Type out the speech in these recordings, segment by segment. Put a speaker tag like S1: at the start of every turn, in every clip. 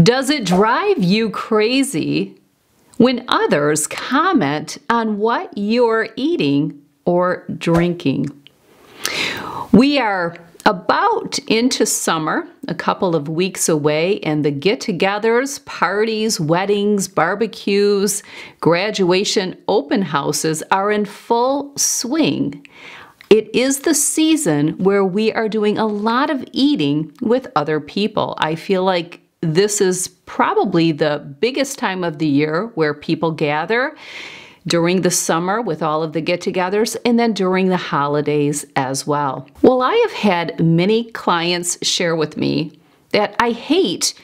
S1: Does it drive you crazy when others comment on what you're eating or drinking? We are about into summer, a couple of weeks away, and the get togethers, parties, weddings, barbecues, graduation open houses are in full swing. It is the season where we are doing a lot of eating with other people. I feel like this is probably the biggest time of the year where people gather during the summer with all of the get togethers, and then during the holidays as well. Well, I have had many clients share with me that I hate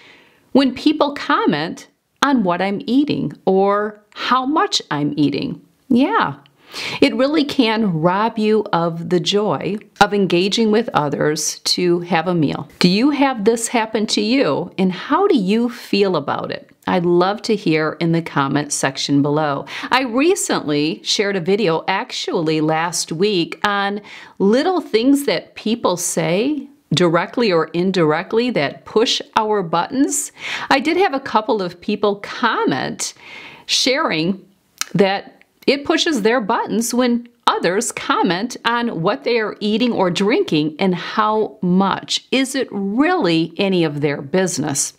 S1: when people comment on what I'm eating or how much I'm eating. Yeah, it really can rob you of the joy of engaging with others to have a meal. Do you have this happen to you, and how do you feel about it? I'd love to hear in the comment section below. I recently shared a video, actually last week, on little things that people say directly or indirectly that push our buttons. I did have a couple of people comment sharing that it pushes their buttons when others comment on what they are eating or drinking and how much. Is it really any of their business?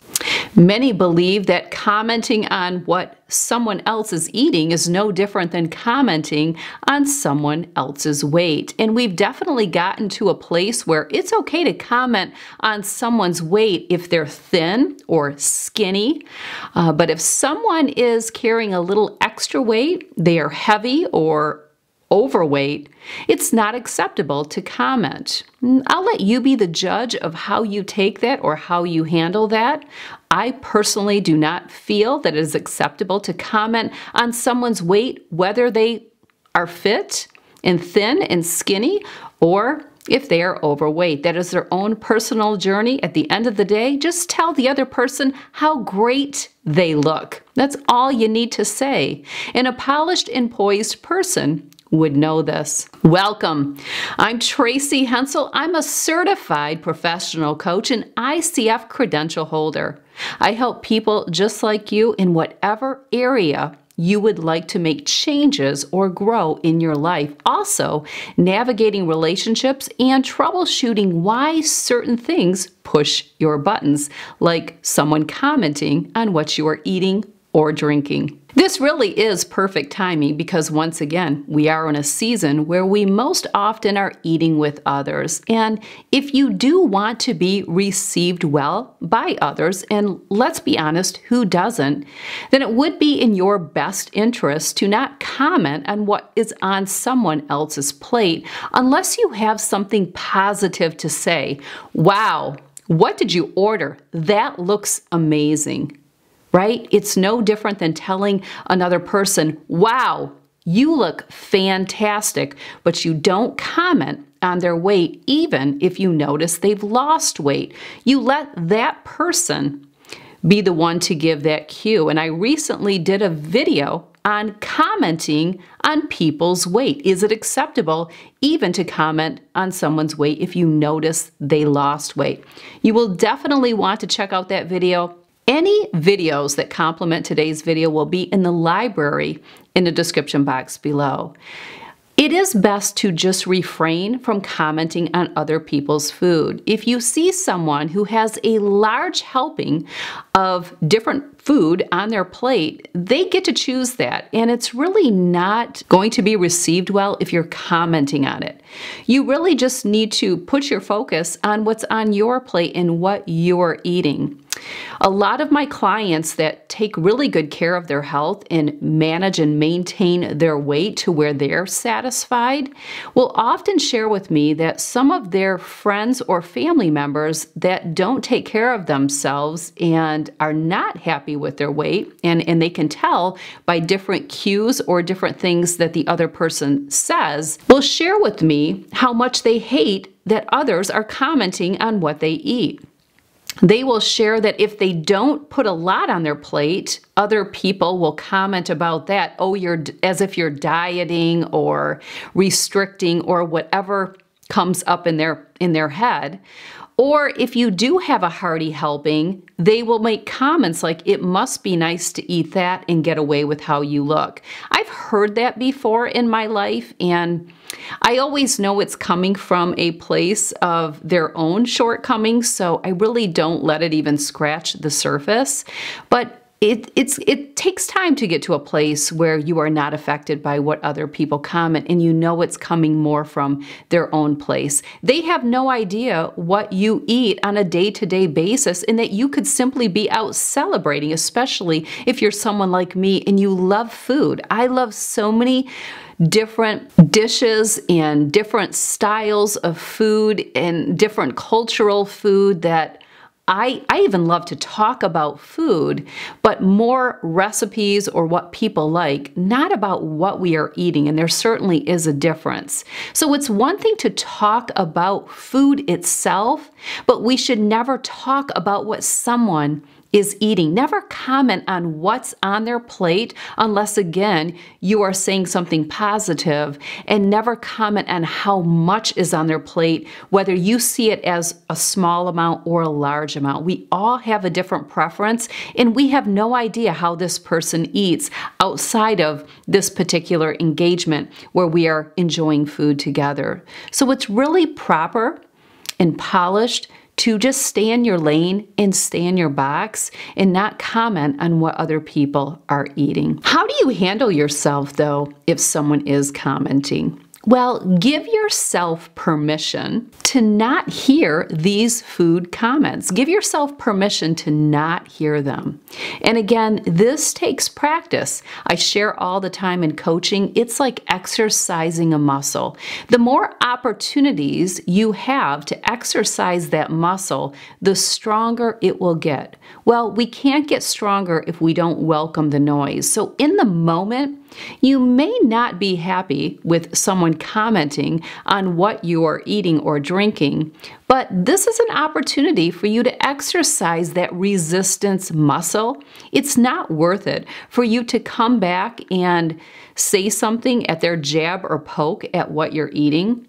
S1: Many believe that commenting on what someone else is eating is no different than commenting on someone else's weight. And we've definitely gotten to a place where it's okay to comment on someone's weight if they're thin or skinny. Uh, but if someone is carrying a little extra weight, they are heavy or overweight, it's not acceptable to comment. I'll let you be the judge of how you take that or how you handle that. I personally do not feel that it is acceptable to comment on someone's weight, whether they are fit and thin and skinny or if they are overweight. That is their own personal journey. At the end of the day, just tell the other person how great they look. That's all you need to say. And a polished and poised person would know this. Welcome. I'm Tracy Hensel. I'm a certified professional coach and ICF credential holder. I help people just like you in whatever area you would like to make changes or grow in your life. Also, navigating relationships and troubleshooting why certain things push your buttons, like someone commenting on what you are eating or drinking. This really is perfect timing because once again, we are in a season where we most often are eating with others. And if you do want to be received well by others, and let's be honest, who doesn't, then it would be in your best interest to not comment on what is on someone else's plate unless you have something positive to say. Wow, what did you order? That looks amazing right? It's no different than telling another person, wow, you look fantastic, but you don't comment on their weight, even if you notice they've lost weight. You let that person be the one to give that cue. And I recently did a video on commenting on people's weight. Is it acceptable even to comment on someone's weight if you notice they lost weight? You will definitely want to check out that video. Any videos that complement today's video will be in the library in the description box below. It is best to just refrain from commenting on other people's food. If you see someone who has a large helping of different food on their plate, they get to choose that. And it's really not going to be received well if you're commenting on it. You really just need to put your focus on what's on your plate and what you're eating. A lot of my clients that take really good care of their health and manage and maintain their weight to where they're satisfied will often share with me that some of their friends or family members that don't take care of themselves and are not happy with their weight, and, and they can tell by different cues or different things that the other person says, will share with me how much they hate that others are commenting on what they eat. They will share that if they don't put a lot on their plate, other people will comment about that. Oh, you're as if you're dieting or restricting or whatever comes up in their in their head. Or if you do have a hearty helping, they will make comments like, it must be nice to eat that and get away with how you look. I've heard that before in my life, and I always know it's coming from a place of their own shortcomings, so I really don't let it even scratch the surface. But it, it's, it takes time to get to a place where you are not affected by what other people comment and you know it's coming more from their own place. They have no idea what you eat on a day to day basis and that you could simply be out celebrating, especially if you're someone like me and you love food. I love so many different dishes and different styles of food and different cultural food that I, I even love to talk about food, but more recipes or what people like, not about what we are eating. And there certainly is a difference. So it's one thing to talk about food itself, but we should never talk about what someone is eating. Never comment on what's on their plate unless, again, you are saying something positive, and never comment on how much is on their plate, whether you see it as a small amount or a large amount. We all have a different preference, and we have no idea how this person eats outside of this particular engagement where we are enjoying food together. So it's really proper and polished to just stay in your lane and stay in your box and not comment on what other people are eating. How do you handle yourself though if someone is commenting? Well, give yourself permission to not hear these food comments. Give yourself permission to not hear them. And again, this takes practice. I share all the time in coaching, it's like exercising a muscle. The more opportunities you have to exercise that muscle, the stronger it will get. Well, we can't get stronger if we don't welcome the noise. So in the moment, you may not be happy with someone commenting on what you are eating or drinking, but this is an opportunity for you to exercise that resistance muscle. It's not worth it for you to come back and say something at their jab or poke at what you're eating.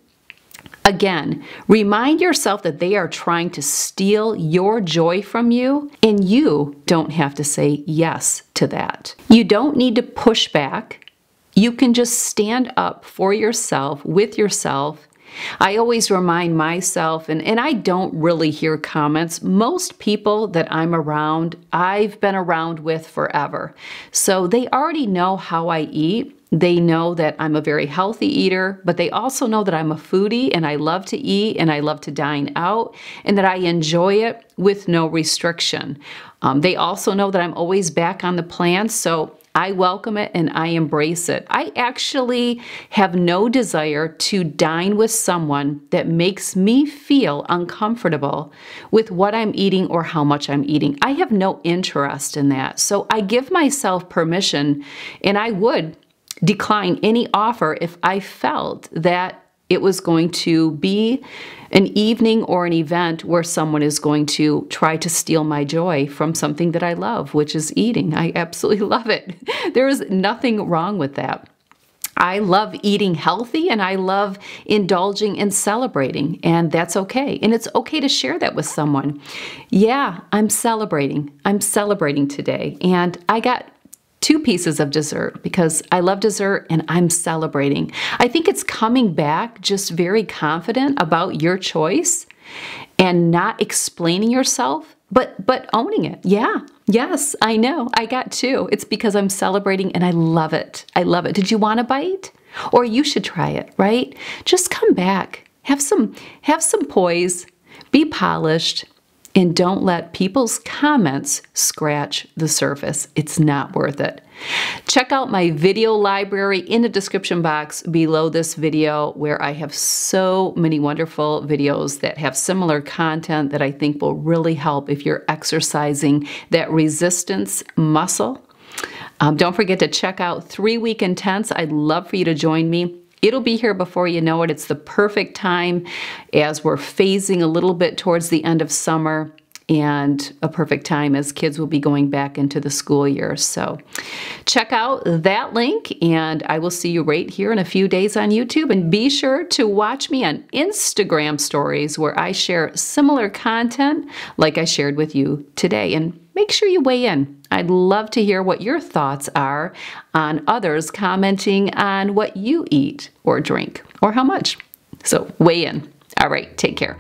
S1: Again, remind yourself that they are trying to steal your joy from you, and you don't have to say yes to that. You don't need to push back. You can just stand up for yourself, with yourself. I always remind myself, and, and I don't really hear comments. Most people that I'm around, I've been around with forever. So they already know how I eat. They know that I'm a very healthy eater, but they also know that I'm a foodie and I love to eat and I love to dine out and that I enjoy it with no restriction. Um, they also know that I'm always back on the plan, so I welcome it and I embrace it. I actually have no desire to dine with someone that makes me feel uncomfortable with what I'm eating or how much I'm eating. I have no interest in that. So I give myself permission and I would decline any offer if I felt that it was going to be an evening or an event where someone is going to try to steal my joy from something that I love, which is eating. I absolutely love it. There is nothing wrong with that. I love eating healthy and I love indulging and celebrating, and that's okay. And it's okay to share that with someone. Yeah, I'm celebrating. I'm celebrating today, and I got two pieces of dessert because I love dessert and I'm celebrating. I think it's coming back just very confident about your choice and not explaining yourself, but but owning it. Yeah. Yes, I know. I got two. It's because I'm celebrating and I love it. I love it. Did you want a bite? Or you should try it, right? Just come back. Have some have some poise. Be polished and don't let people's comments scratch the surface. It's not worth it. Check out my video library in the description box below this video where I have so many wonderful videos that have similar content that I think will really help if you're exercising that resistance muscle. Um, don't forget to check out Three Week Intense. I'd love for you to join me. It'll be here before you know it. It's the perfect time as we're phasing a little bit towards the end of summer. and a perfect time as kids will be going back into the school year. So check out that link and I will see you right here in a few days on YouTube. And be sure to watch me on Instagram stories where I share similar content like I shared with you today. And make sure you weigh in. I'd love to hear what your thoughts are on others commenting on what you eat or drink or how much. So weigh in. All right, take care.